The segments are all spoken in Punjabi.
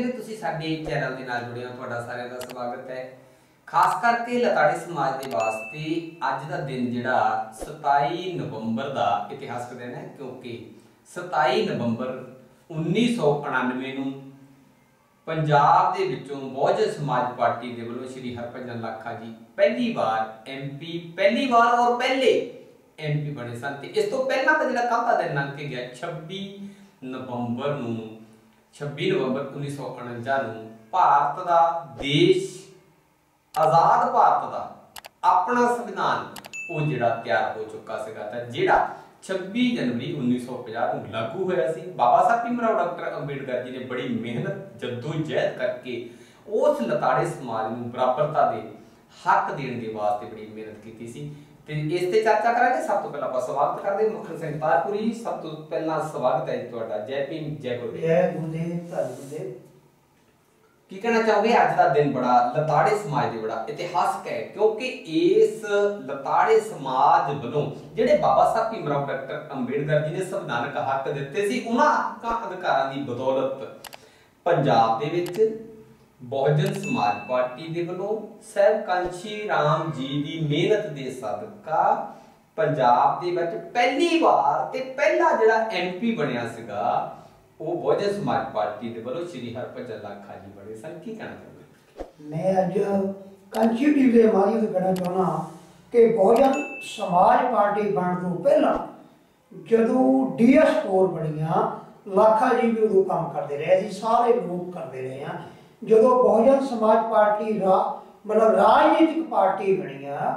ਵੇਲੇ ਤੁਸੀਂ ਸਾਡੇ ਚੈਨਲ ਦੇ ਨਾਲ ਜੁੜੇ ਹੋ, ਤੁਹਾਡਾ ਸਾਰਿਆਂ ਦਾ ਸਵਾਗਤ ਹੈ। ਖਾਸ ਕਰਕੇ ਲਤਾੜੇ ਸਮਾਜ ਦੇ ਵਾਸਤੇ ਅੱਜ ਦਾ ਦਿਨ ਜਿਹੜਾ 27 ਨਵੰਬਰ ਦਾ ਇਤਿਹਾਸਕ ਦਿਨ ਹੈ, ਕਿਉਂਕਿ 27 ਨਵੰਬਰ 1999 ਨੂੰ ਪੰਜਾਬ ਦੇ ਵਿੱਚੋਂ ਬਹੁਜਨ ਸਮਾਜ ਪਾਰਟੀ ਦੇ ਵੱਲੋਂ ਸ਼੍ਰੀ ਹਰਭਜਨ ਲਾਖਾ ਜੀ ਪਹਿਲੀ ਵਾਰ ਐਮਪੀ ਪਹਿਲੀ ਵਾਰ ਔਰ ਪਹਿਲੇ ਐਮਪੀ ਬਣੇ ਸਨ। ਤੇ ਇਸ ਤੋਂ ਪਹਿਲਾਂ ਤਾਂ ਜਿਹੜਾ ਕੱਲ ਦਾ ਦਿਨ ਲੰਘ ਕੇ ਗਿਆ 26 ਨਵੰਬਰ ਨੂੰ 26 ਨਵੰਬਰ 1949 ਨੂੰ ਭਾਰਤ ਦਾ ਦੇਸ਼ ਆਜ਼ਾਦ ਭਾਰਤ ਦਾ ਆਪਣਾ ਸੰਵਿਧਾਨ, ਉਹ ਜਿਹੜਾ ਤਿਆਰ ਹੋ ਚੁੱਕਾ ਸੀਗਾ ਤਾਂ ਜਿਹੜਾ 26 ਜਨਵਰੀ 1950 ਨੂੰ ਲਾਗੂ ਹੋਇਆ ਸੀ। ਬਾਬਾ ਸਾਹਿਬ ਭੀਮਰਾਓ ਡਾਕਟਰ ਅੰਬੇਡਕਰ ਜੀ ਨੇ ਬੜੀ ਮਿਹਨਤ, ਜਦੋਜਹਿਦ ਕਰਕੇ ਉਸ ਲਤਾੜੇ ਸਮਾਜ ਨੂੰ ਬਰਾਬਰਤਾ ਦੇ ਹੱਕ ਦੇਣ ਦੇ ਵਾਸਤੇ ਬੜੀ ਮਿਹਨਤ ਕੀਤੀ ਸੀ। ਤੇ ਇਸ ਤੇ ਚਰਚਾ ਕਰਾਂਗੇ। ਸਭ ਤੋਂ ਪਹਿਲਾਂ ਆਪਾਂ ਸਵਾਗਤ ਕਰਦੇ ਮੁਖਰ ਸਿੰਘ ਤਾਰਪੁਰੀ ਜੀ ਸਭ ਤੋਂ ਪਹਿਲਾਂ ਸਵਾਗਤ ਹੈ ਜੀ ਤੁਹਾਡਾ। ਜੈ ਭੀਮ ਜੈ ਗੁਰਦੇਵ। ਜੈ ਗੁਰਦੇਵ ਧੰਨ ਗੁਰਦੇਵ। ਕੀ ਕਹਿਣਾ ਚਾਹੋਗੇ? ਅੱਜ ਦਾ ਦਿਨ ਬੜਾ ਲਤਾੜੇ ਸਮਾਜ ਦੇ ਬੜਾ ਇਤਿਹਾਸਕ ਹੈ ਕਿਉਂਕਿ ਇਸ ਲਤਾੜੇ ਸਮਾਜ ਵੱਲੋਂ ਜਿਹੜੇ ਬਾਬਾ ਸਾਹਿਬ ਭੀਮਰਾਓ ਡਾਕਟਰ ਅੰਬੇਡਕਰ ਜੀ ਨੇ ਸੰਵਿਧਾਨਕ ਹੱਕ ਦਿੱਤੇ ਸੀ ਉਹਨਾਂ ਹੱਕਾਂ ਅਧਿਕਾਰਾਂ ਦੀ ਬਦੌਲਤ ਪੰਜਾਬ ਦੇ ਵਿੱਚ ਬਹੁਜਨ ਸਮਾਜ ਪਾਰਟੀ ਦੇ ਵੱਲੋਂ ਸਹਿਬ ਕਾਂਸ਼ੀ ਰਾਮ ਜੀ ਦੀ ਮਿਹਨਤ ਦੇ ਸਦਕਾ ਪੰਜਾਬ ਦੇ ਵਿੱਚ ਪਹਿਲੀ ਵਾਰ ਤੇ ਪਹਿਲਾ ਜਿਹੜਾ ਐਮਪੀ ਬਣਿਆ ਸੀਗਾ, ਉਹ ਬਹੁਜਨ ਸਮਾਜ ਪਾਰਟੀ ਦੇ ਵੱਲੋਂ ਸ਼੍ਰੀ ਹਰਭਜਨ ਲਾਖਾ ਜੀ ਬਣੇ ਸਨ। ਕੀ ਕਹਿਣਾ ਚਾਹੁੰਦੇ ਮੈਂ ਅੱਜ ਕੰਚੀ ਟੀਵੀ ਦੇ ਮਾਧਿਅਮ ਤੋਂ ਕਹਿਣਾ ਚਾਹੁੰਦਾ ਕਿ ਬਹੁਜਨ ਸਮਾਜ ਪਾਰਟੀ ਬਣਨ ਤੋਂ ਪਹਿਲਾਂ ਜਦੋਂ ਡੀਐਸ 4 ਬਣੀਆਂ, ਲਾਖਾ ਜੀ ਵੀ ਉਦੋਂ ਕੰਮ ਕਰਦੇ ਰਹੇ ਸੀ, ਸਾਰੇ ਲੋਕ ਕਰਦੇ ਰਹੇ ਆ। ਜਦੋਂ ਬਹੁਜਨ ਸਮਾਜ ਪਾਰਟੀ ਰਾ ਮਤਲਬ ਰਾਜਨੀਤਿਕ ਪਾਰਟੀ ਬਣੀਆਂ,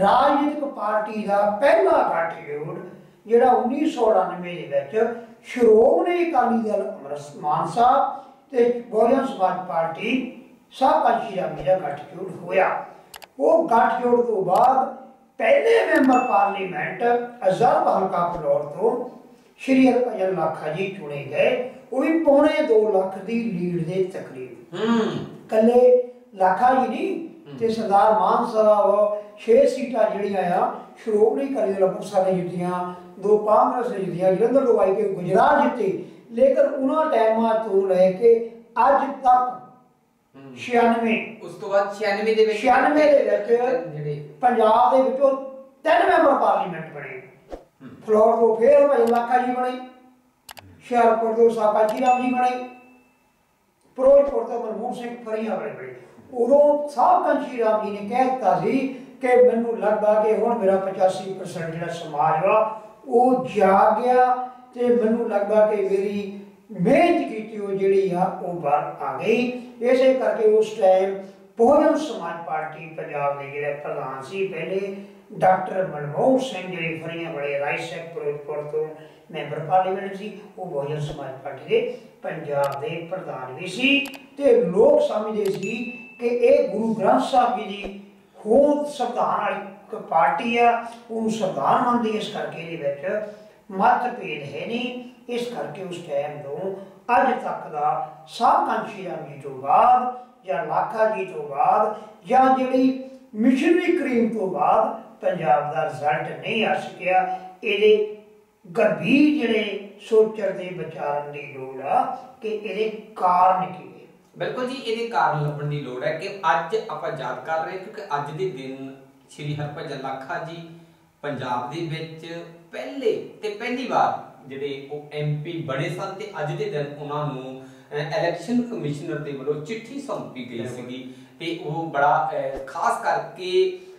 ਰਾਜਨੀਤਿਕ ਪਾਰਟੀ ਦਾ ਪਹਿਲਾ ਗੱਠਜੋੜ, ਜਿਹੜਾ 1999 ਦੇ ਵਿੱਚ ਸ਼੍ਰੋਮਣੀ ਅਕਾਲੀ ਦਲ ਅੰਮ੍ਰਿਤ ਮਾਨ ਸਾਹਿਬ ਤੇ ਬਹੁਜਨ ਸਮਾਜ ਪਾਰਟੀ ਸਾਪਾਚੀ ਦਾ ਮੇਰਾ ਗੱਠਜੋੜ ਹੋਇਆ। ਉਹ ਗੱਠਜੋੜ ਤੋਂ ਬਾਅਦ ਪਹਿਲੇ ਮੈਂਬਰ ਪਾਰਲੀਮੈਂਟ ਅਜ਼ਰ ਹਲਕਾ ਫਲੋਰ ਤੋਂ ਸ਼੍ਰੀ ਹਰਭਜਨ ਲਾਖਾ ਜੀ ਚੁਣੇ ਗਏ। ਉਹ ਵੀ ਪੌਣੇ 2 ਲੱਖ ਦੀ ਲੀਡ ਦੇ ਤਕਰੀਬ। ਹੂੰ। ਕੱਲੇ ਲਾਖਾ ਜੀ ਨਹੀਂ ਤੇ ਸਰਦਾਰ ਮਾਨ ਸਾਹਿਬ 6 ਸੀਟਾਂ ਜਿਹੜੀਆਂ ਆ ਸ਼੍ਰੋਮਣੀ ਅਕਾਲੀ ਦਲ ਅੰਮ੍ਰਿਤਸਰ ਨੇ ਜਿੱਤੀਆਂ ਦੋ ਕਾਂਗਰਸ ਨੇ ਜਿੱਤੀਆਂ ਜਲੰਧਰ ਤੋਂ ਆਈ ਕੇ ਗੁਜਰਾਤ ਜਿੱਤੀ। ਲੇਕਿਨ ਉਹਨਾਂ ਟਾਈਮਾਂ ਤੋਂ ਲੈ ਕੇ ਅੱਜ ਤੱਕ 96 ਉਸ ਤੋਂ ਬਾਅਦ 96 ਦੇ ਵਿੱਚ 96 ਦੇ ਵਿੱਚ ਜਿਹੜੇ ਪੰਜਾਬ ਦੇ ਵਿੱਚੋਂ ਤਿੰਨ ਮੈਂਬਰ ਪਾਰਲੀਮੈਂਟ ਬਣੇ। ਫਲੋਰ ਤੋਂ ਫੇਰ ਭਾਈ ਲਾਖਾ ਜੀ ਬਣੇ, ਹੁਸ਼ਿਆਰਪੁਰ ਤੋਂ ਸਾਪਾਜੀ ਰਾਮ ਜੀ ਬਣੇ, ਫਿਰੋਜ਼ਪੁਰ ਤੋਂ ਮਨਮੋਹਨ ਸਿੰਘ ਫਰੀਆਂ ਬਣੇ ਬਣੇ ਉਦੋਂ ਸਾਹਿਬ ਕੰਸ਼ੀ ਰਾਮ ਜੀ ਨੇ ਕਹਿ ਦਿੱਤਾ ਸੀ ਕਿ ਮੈਨੂੰ ਲੱਗਦਾ ਕਿ ਹੁਣ ਮੇਰਾ 85% ਜਿਹੜਾ ਸਮਾਜ ਵਾ, ਉਹ ਜਾਗ ਗਿਆ ਤੇ ਮੈਨੂੰ ਲੱਗਦਾ ਕਿ ਮੇਰੀ ਮਿਹਨਤ ਕੀਤੀ ਉਹ ਜਿਹੜੀ ਆ, ਉਹ ਬਾਹਰ ਆ ਗਈ। ਇਸੇ ਕਰਕੇ ਉਸ ਟਾਈਮ ਬਹੁਜਨ ਸਮਾਜ ਪਾਰਟੀ ਪੰਜਾਬ ਦੇ ਜਿਹੜੇ ਪ੍ਰਧਾਨ ਸੀ, ਪਹਿਲੇ ਡਾਕਟਰ ਮਨਮੋਹਨ ਸਿੰਘ ਜਿਹੜੇ ਫਰੀਆਂ ਬੜੇ ਰਾਈ ਫਿਰੋਜ਼ਪੁਰ ਤੋਂ ਮੈਂਬਰ ਪਾਰਲੀਮੈਂਟ ਸੀ। ਉਹ ਬਹੁਜਨ ਸਮਾਜ ਪਾਰਟੀ ਦੇ ਪੰਜਾਬ ਦੇ ਪ੍ਰਧਾਨ ਵੀ ਸੀ ਤੇ ਲੋਕ ਸਮਝਦੇ ਸੀ ਕਿ ਇਹ ਗੁਰੂ ਗ੍ਰੰਥ ਸਾਹਿਬ ਜੀ ਦੀ ਹੋਂਦ ਸੰਵਿਧਾਨ ਵਾਲੀ ਪਾਰਟੀ ਆ। ਉਹਨੂੰ ਸੰਵਿਧਾਨ ਮੰਨਦੀ ਇਸ ਕਰਕੇ ਇਹਦੇ ਵਿੱਚ ਮਤਭੇਦ ਹੈ ਨਹੀਂ। ਇਸ ਕਰਕੇ ਉਸ ਟਾਈਮ ਤੋਂ ਅੱਜ ਤੱਕ ਦਾ ਸਾਹ ਕਾਂਸ਼ੀ ਰਾਮ ਜੀ ਤੋਂ ਬਾਅਦ ਜਾਂ ਲਾਖਾ ਜੀ ਤੋਂ ਬਾਅਦ ਜਾਂ ਜਿਹੜੀ ਮਿਸ਼ਨਰੀ ਕਰੀਮ ਤੋਂ ਬਾਅਦ ਪੰਜਾਬ ਦਾ ਰਿਜ਼ਲਟ ਨਹੀਂ ਆ ਸਕਿਆ। ਇਹਦੇ ਗੰਭੀਰ ਜਿਹੜੇ ਸੋਚਣ ਦੇ ਵਿਚਾਰਨ ਦੀ ਲੋੜ ਆ ਕਿ ਇਹਦੇ ਕਾਰਨ ਕੀ ਹੈ ਬਿਲਕੁਲ ਜੀ ਇਹਦੇ ਕਾਰਨ ਲੱਭਣ ਦੀ ਲੋੜ ਹੈ ਕਿ ਅੱਜ ਆਪਾਂ ਯਾਦ ਕਰ ਰਹੇ ਕਿਉਂਕਿ ਅੱਜ ਦੇ ਦਿਨ ਸ਼੍ਰੀ ਹਰਭਜਨ ਲਾਖਾ ਜੀ ਪੰਜਾਬ ਦੇ ਵਿੱਚ ਪਹਿਲੇ ਤੇ ਪਹਿਲੀ ਵਾਰ ਜਿਹੜੇ ਉਹ ਐਮਪੀ ਬਣੇ ਸਨ ਤੇ ਅੱਜ ਦੇ ਦਿਨ ਉਹਨਾਂ ਨੂੰ ਇਲੈਕਸ਼ਨ ਕਮਿਸ਼ਨਰ ਦੇ ਵੱਲੋਂ ਚਿੱਠੀ ਸੌਂਪੀ ਗਈ ਸੀਗੀ। ਤੇ ਉਹ ਬੜਾ ਖਾਸ ਕਰਕੇ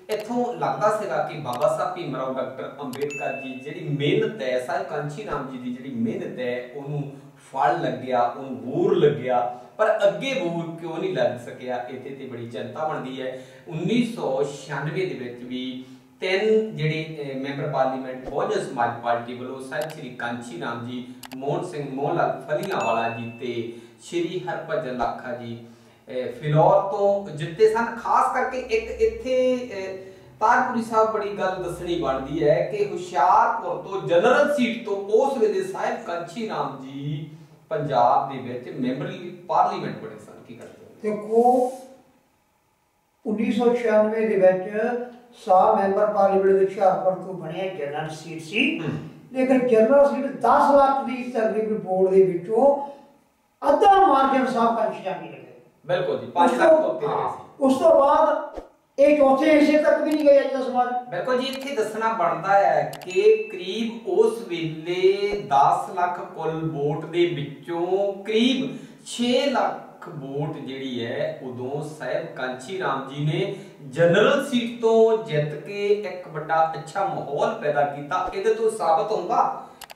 ਇੱਥੋਂ ਲੱਗਦਾ ਸੀਗਾ ਕਿ ਬਾਬਾ ਸਾਹਿਬ ਭੀਮਰਾਓ ਡਾਕਟਰ ਅੰਬੇਡਕਰ ਜੀ ਜਿਹੜੀ ਮਿਹਨਤ ਹੈ, ਸਾਹਿਬ ਕਾਂਚੀ ਰਾਮ ਜੀ ਦੀ ਜਿਹੜੀ ਮਿਹਨਤ ਹੈ, ਉਹਨੂੰ ਫਲ ਲੱਗਿਆ, ਉਹਨੂੰ ਬੂਰ ਲੱਗਿਆ, ਪਰ ਅੱਗੇ ਬੂਰ ਕਿਉਂ ਨਹੀਂ ਲੱਗ ਸਕਿਆ? ਇਹਦੇ ਤੇ ਬੜੀ ਚਿੰਤਾ ਬਣਦੀ ਹੈ। 1996 ਦੇ ਵਿੱਚ ਵੀ ਤਿੰਨ ਜਿਹੜੇ ਮੈਂਬਰ ਪਾਰਲੀਮੈਂਟ ਬਹੁਜਨ ਸਮਾਜ ਪਾਰਟੀ ਵੱਲੋਂ ਸਾਹਿਬ ਸ੍ਰੀ ਕਾਂਚੀ ਰਾਮ ਜੀ, ਮੋਹਨ ਸਿੰਘ ਮੋਹਨ ਲਾਲ ਫਲੀਆਂਵਾਲਾ ਜੀ ਤੇ ਸ੍ਰੀ ਹਰਭਜਨ ਲਾਖਾ ਜੀ ਫਿਲੌਰ ਤੋਂ ਜਿੱਤੇ ਸਨ। ਖਾਸ ਕਰਕੇ ਇੱਕ ਇੱਥੇ ਤਾਰਪੁਰੀ ਸਾਹਿਬ ਬੜੀ ਗੱਲ ਦੱਸਣੀ ਬਣਦੀ ਹੈ ਕਿ ਹੁਸ਼ਿਆਰਪੁਰ ਤੋਂ ਜਨਰਲ ਸੀਟ ਤੋਂ ਉਸ ਵੇਲੇ ਸਾਹਿਬ ਕਾਂਚੀ ਰਾਮ ਜੀ ਪੰਜਾਬ ਦੇ ਵਿੱਚ ਮੈਂਬਰੀ ਪਾਰਲੀਮੈਂਟ ਬਣੇ ਸਨ। ਕੀ ਕਰਦੇ ਦੇਖੋ 1996 ਦੇ ਵਿੱਚ ਸਾ ਮੈਂਬਰ ਪਾਰਲੀਮੈਂਟ ਦੇ ਹੁਸ਼ਿਆਰਪੁਰ ਤੋਂ ਬਣਿਆ ਜਨਰਲ ਸੀਟ ਸੀ। ਲੇਕਿਨ ਜਨਰਲ ਸੀਟ 10 ਲੱਖ ਦੀ ਤਕਰੀਬਨ ਬੋਰਡ ਦੇ ਵਿੱਚੋਂ ਅੱਧਾ ਮਾਰਜਨ ਸਾਹਿਬ ਪੰਛੀ ਜਾਂਦੀ ਲੱਗੇ ਬਿਲਕੁਲ ਜੀ ਉਸ 5 ਲੱਖ ਤੋਂ- ਤੋਂ ਉੱਤੇ ਰਹੇ ਹਾਂ, ਸੀ ਉਸ ਤੋਂ ਬਾਅਦ ਇਹ ਚੌਥੇ ਹਿੱਸੇ ਤੱਕ ਵੀ ਨਹੀਂ ਗਏ ਅੱਜ ਦਾ ਸਮਾਜ ਬਿਲਕੁਲ ਜੀ ਇੱਥੇ ਦੱਸਣਾ ਬਣਦਾ ਹੈ ਕਿ ਕਰੀਬ ਉਸ ਵੇਲੇ 10 ਲੱਖ ਕੁੱਲ ਵੋਟ ਦੇ ਵਿੱਚੋਂ ਕਰੀਬ 6 ਲੱਖ ਵੋਟ ਜਿਹੜੀ ਹੈ ਉਦੋਂ ਸਾਹਿਬ ਕਾਂਚੀ ਰਾਮ ਜੀ ਨੇ ਜਨਰਲ ਸੀਟ ਤੋਂ ਜਿੱਤ ਕੇ ਇੱਕ ਵੱਡਾ ਅੱਛਾ ਮਾਹੌਲ ਪੈਦਾ ਕੀਤਾ। ਇਹਦੇ ਤੋਂ ਸਾਬਤ ਹੁੰਦਾ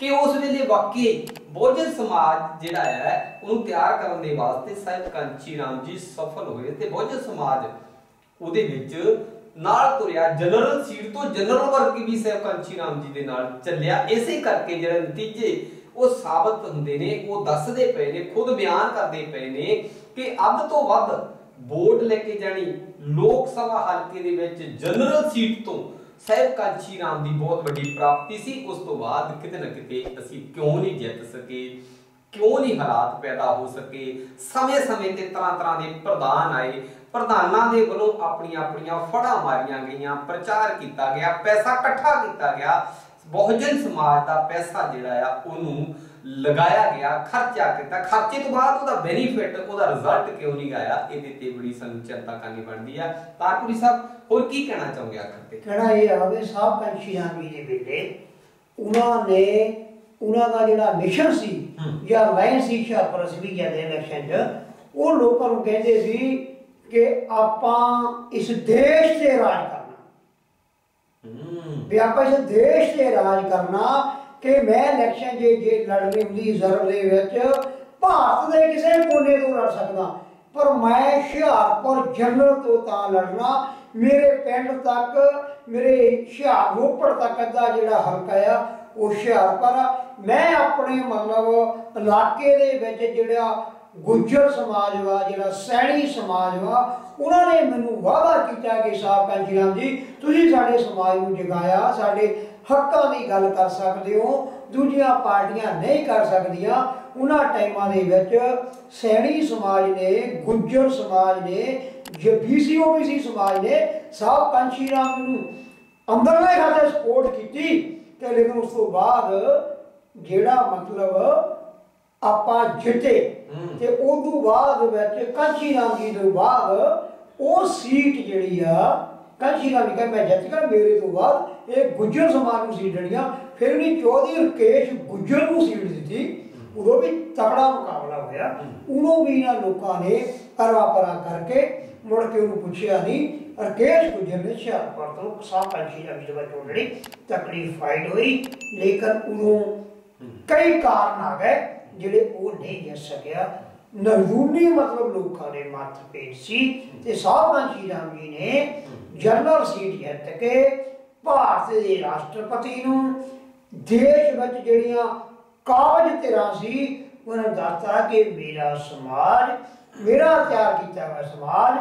ਕਿ ਉਸ ਵੇਲੇ ਵਾਕਈ ਬਹੁਜਨ ਸਮਾਜ ਜਿਹੜਾ ਹੈ, ਉਹਨੂੰ ਤਿਆਰ ਕਰਨ ਦੇ ਵਾਸਤੇ ਸਾਹਿਬ ਕਾਂਚੀ ਰਾਮ ਜੀ ਸਫਲ ਹੋਏ ਤੇ ਬਹੁਜਨ ਸਮਾਜ ਉਹਦੇ ਵਿੱਚ ਨਾਲ ਤੁਰਿਆ, ਜਨਰਲ ਸੀਟ ਤੋਂ ਜਨਰਲ ਵਰਗ ਵੀ ਸਾਹਿਬ ਕਾਂਚੀ ਰਾਮ ਜੀ ਦੇ ਨਾਲ ਚੱਲਿਆ। ਇਸੇ ਕਰਕੇ ਜਿਹੜੇ ਨਤੀਜੇ ਉਹ ਸਾਬਤ ਹੁੰਦੇ ਨੇ, ਉਹ ਦੱਸਦੇ ਪਏ ਨੇ, ਖੁਦ ਬਿਆਨ ਕਰਦੇ ਪਏ ਨੇ ਕਿ ਅੱਧ ਤੋਂ ਵੱਧ ਵੋਟ ਲੈ ਕੇ ਜਾਣੀ ਲੋਕ ਸਭਾ ਹਲਕੇ ਦੇ ਵਿੱਚ ਜਨਰਲ ਸੀਟ ਤੋਂ ਸਾਹਿਬ ਕਾਂਚੀ ਰਾਮ ਦੀ ਬਹੁਤ ਵੱਡੀ ਪ੍ਰਾਪਤੀ ਸੀ। ਉਸ ਤੋਂ ਬਾਅਦ ਕਿਤੇ ਨਾ ਕਿਤੇ ਅਸੀਂ ਕਿਉਂ ਨਹੀਂ ਜਿੱਤ ਸਕੇ, ਕਿਉਂ ਨਹੀਂ ਹਾਲਾਤ ਪੈਦਾ ਹੋ ਸਕੇ, ਸਮੇਂ-ਸਮੇਂ ਤੇ ਤਰ੍ਹਾਂ-ਤਰ੍ਹਾਂ ਦੇ ਪ੍ਰਧਾਨ ਆਏ, ਪ੍ਰਧਾਨਾਂ ਦੇ ਵੱਲੋਂ ਆਪਣੀਆਂ ਆਪਣੀਆਂ ਫੜਾਂ ਮਾਰੀਆਂ ਗਈਆਂ, ਪ੍ਰਚਾਰ ਕੀਤਾ ਗਿਆ, ਪੈਸਾ ਇਕੱਠਾ ਕੀਤਾ ਗਿਆ। ਬਹੁਜਨ ਸਮਾਜ ਦਾ ਪੈਸਾ ਜਿਹੜਾ ਆ ਉਹਨੂੰ ਲਗਾਇਆ ਗਿਆ ਖਰਚਾ ਕੀਤਾ। ਖਰਚੇ ਤੋਂ ਬਾਅਦ ਉਹਦਾ ਬੈਨੀਫਿਟ ਉਹਦਾ ਰਿਜ਼ਲਟ ਕਿਉਂ ਨਹੀਂ ਆਇਆ ਇਹਦੇ ਤੇ ਬੜੀ ਸਾਨੂੰ ਚਿੰਤਾ ਕਰਨੀ ਬਣਦੀ ਆ। ਤਾਰਪੁਰੀ ਸਾਹਿਬ ਹੋਰ ਕੀ ਕਹਿਣਾ ਚਾਹੋਗੇ ਆਖਰ ਤੇ? ਕਿਹੜਾ ਇਹ ਆਵੇ ਸਾਹਿਬ ਜੀ ਦੇ ਵੇਲੇ ਉਹਨਾਂ ਨੇ ਉਹਨਾਂ ਦਾ ਜਿਹੜਾ ਮਿਸ਼ਨ ਸੀ। ਜਾਂ ਲਾਈਨ ਸੀ ਸ਼ਾਹਪੁਰ ਅਸਲੀ ਜਾਂਦੇ ਇਲੈਕਸ਼ਨ 'ਚ ਉਹ ਲੋਕਾਂ ਨੂੰ ਕਹਿੰਦੇ ਸੀ ਕਿ ਆਪਾਂ ਇਸ ਦੇਸ਼ ਤੇ ਰਾਜ ਕਰਨਾ ਹੂੰ ਵੀ ਆਪਾਂ ਇਸ ਦੇਸ਼ ਤੇ ਰਾਜ ਕਰਨਾ ਕਿ ਮੈਂ ਇਲੈਕਸ਼ਨ ਜੇ ਜੇ ਲੜਨੀ ਹੁੰਦੀ ਰਿਜ਼ਰਵ ਦੇ ਵਿੱਚ ਭਾਰਤ ਦੇ ਕਿਸੇ ਕੋਨੇ ਤੋਂ ਲੜ ਸਕਦਾ। ਪਰ ਮੈਂ ਹੁਸ਼ਿਆਰਪੁਰ ਜਨਰਲ ਤੋਂ ਤਾਂ ਲੜਨਾ ਮੇਰੇ ਪਿੰਡ ਤੱਕ, ਮੇਰੇ ਹੁਸ਼ਿਆਰ ਰੋਪੜ ਤੱਕ ਦਾ ਜਿਹੜਾ ਹਲਕਾ ਆ, ਉਹ ਹੁਸ਼ਿਆਰਪੁਰ ਮੈਂ ਆਪਣੇ ਮਤਲਬ ਇਲਾਕੇ ਦੇ ਵਿੱਚ ਜਿਹੜਾ ਗੁੱਜਰ ਸਮਾਜ ਵਾ, ਜਿਹੜਾ ਸੈਣੀ ਸਮਾਜ ਵਾ, ਉਹਨਾਂ ਨੇ ਮੈਨੂੰ ਵਾਅਦਾ ਕੀਤਾ ਕਿ ਸਾਹਿਬ ਕਾਂਜੀ ਰਾਮ ਜੀ, ਤੁਸੀਂ ਸਾਡੇ ਸਮਾਜ ਨੂੰ ਜਗਾਇਆ, ਸਾਡੇ ਹੱਕਾਂ ਦੀ ਗੱਲ ਕਰ ਸਕਦੇ ਹੋ, ਦੂਜੀਆਂ ਪਾਰਟੀਆਂ ਨਹੀਂ ਕਰ ਸਕਦੀਆਂ। ਉਹਨਾਂ ਟਾਈਮਾਂ ਦੇ ਵਿੱਚ ਸੈਣੀ ਸਮਾਜ ਨੇ, ਗੁੱਜਰ ਸਮਾਜ ਨੇ, ਜੇ ਬੀਸੀਓਬੀਸੀ ਸਮਾਜ ਨੇ ਸਾਹਿਬ ਕਾਂਜੀ ਰਾਮ ਨੂੰ ਅੰਦਰਲੇ ਖਾਤੇ ਸਪੋਰਟ ਕੀਤੀ, ਤੇ ਲੇਕਿਨ ਉਸ ਤੋਂ ਬਾਅਦ ਜਿਹੜਾ ਮਤਲਬ ਆਪਾਂ ਜਿੱਤੇ। ਤੇ ਤੋਂ ਬਾਅਦ ਵਿੱਚ ਕਾਂਚੀ ਰਾਮ ਜੀ ਤੋਂ ਬਾਅਦ ਉਹ ਸੀਟ ਜਿਹੜੀ ਆ ਕਾਂਚੀ ਰਾਮ ਜੀ ਕਹਿੰਦਾ ਮੈਂ ਜਿੱਤ ਗਿਆ ਮੇਰੇ ਤੋਂ ਬਾਅਦ ਇਹ ਗੁੱਜਰ ਸਮਾਜ ਨੂੰ ਸੀਟ ਦੇਣੀਆਂ ਫਿਰ ਵੀ ਚੌਧਰੀ ਰਕੇਸ਼ ਗੁੱਜਰ ਨੂੰ ਸੀਟ ਦਿੱਤੀ। ਉਦੋਂ ਵੀ ਤਕੜਾ ਮੁਕਾਬਲਾ ਹੋਇਆ। ਉਹਨੂੰ ਵੀ ਇਹਨਾਂ ਲੋਕਾਂ ਨੇ ਅਰਵਾ ਪਰਾ ਕਰਕੇ ਮੁੜ ਕੇ ਉਹਨੂੰ ਪੁੱਛਿਆ ਨਹੀਂ। ਰਕੇਸ਼ ਗੁੱਜਰ ਨੇ ਹੁਸ਼ਿਆਰਪੁਰ ਤੋਂ ਸਾਹ ਕਾਂਚੀ ਰਾਮ ਜੀ ਦੇ ਵਿੱਚ ਜਿਹੜੀ ਤਕੜੀ ਫਾਈਟ ਹੋਈ। ਲੇਕਿਨ ਉਦੋਂ ਕਈ ਕਾਰਨ ਆ ਗਏ। ਜਿਹੜੇ ਉਹ ਨਹੀਂ ਜਿੱਤ ਸਕਿਆ। ਨਰਦੂਨੀ ਮਤਲਬ ਲੋਕਾਂ ਦੇ ਮੱਤ ਪੇਟ ਸੀ ਤੇ ਸਾਧਨਾ ਜੀ ਰਾਮ ਜੀ ਨੇ ਜਨਰਲ ਸੀਟ ਜਿੱਤ ਕੇ ਭਾਰਤ ਦੇ ਰਾਸ਼ਟਰਪਤੀ ਨੂੰ ਦੇਸ਼ ਵਿੱਚ ਜਿਹੜੀਆਂ ਕਾਜ ਧਿਰਾਂ ਸੀ, ਉਹਨਾਂ ਨੂੰ ਦੱਸਤਾ ਕਿ ਮੇਰਾ ਸਮਾਜ, ਮੇਰਾ ਤਿਆਰ ਕੀਤਾ ਹੋਇਆ ਸਮਾਜ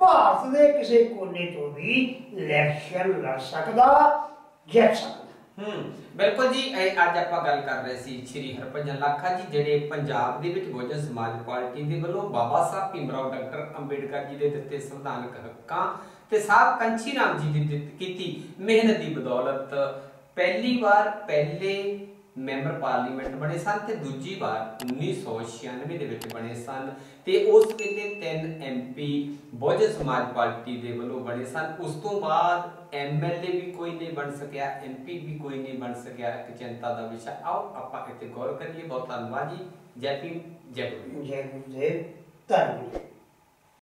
ਭਾਰਤ ਦੇ ਕਿਸੇ ਕੋਨੇ ਤੋਂ ਵੀ ਇਲੈਕਸ਼ਨ ਲੜ ਸਕਦਾ, ਜਿੱਤ ਸਕਦਾ। ਹੂੰ, ਬਿਲਕੁਲ ਜੀ ਅੱਜ ਆਪਾਂ ਗੱਲ ਕਰ ਰਹੇ ਸੀ ਸ਼੍ਰੀ ਹਰਭਜਨ ਲਾਖਾ ਜੀ, ਜਿਹੜੇ ਪੰਜਾਬ ਦੇ ਵਿੱਚ ਬਹੁਜਨ ਸਮਾਜ ਪਾਰਟੀ ਦੇ ਵੱਲੋਂ ਬਾਬਾ ਸਾਹਿਬ ਭੀਮਰਾਓ ਡਾਕਟਰ ਅੰਬੇਡਕਰ ਜੀ ਦੇ ਦਿੱਤੇ ਸੰਵਿਧਾਨਕ ਹੱਕਾਂ ਤੇ ਸਾਹਿਬ ਕੰਚੀ ਰਾਮ ਜੀ ਦੀ ਦਿੱਤ, ਕੀਤੀ ਮਿਹਨਤ ਦੀ ਬਦੌਲਤ, ਪਹਿਲੀ ਵਾਰ ਪਹਿਲੇ ਮੈਂਬਰ ਪਾਰਲੀਮੈਂਟ ਬਣੇ ਸਨ ਤੇ ਦੂਜੀ ਵਾਰ 1996 ਦੇ ਵਿੱਚ ਬਣੇ ਸਨ ਤੇ ਉਸ ਵੇਲੇ ਤਿੰਨ ਐਮਪੀ ਬਹੁਜਨ ਸਮਾਜ ਪਾਰਟੀ ਦੇ ਵੱਲੋਂ ਬਣੇ ਸਨ। ਉਸ ਤੋਂ ਬਾਅਦ ਐਮਐਲਏ ਵੀ ਕੋਈ ਨਹੀਂ ਬਣ ਸਕਿਆ ਐਮਪੀ ਵੀ ਕੋਈ ਨਹੀਂ ਬਣ ਸਕਿਆ। ਇੱਕ ਚਿੰਤਾ ਦਾ ਵਿਸ਼ਾ, ਆਓ ਆਪਾਂ ਇੱਥੇ ਗੌਰ ਕਰੀਏ। ਬਹੁਤ ਧੰਨਵਾਦ ਜੀ। ਜੈ ਭੀਮ, ਜੈ ਗੁਰੂ। ਜੈ ਗੁਰਦੇਵ ਧੰਨਵਾਦ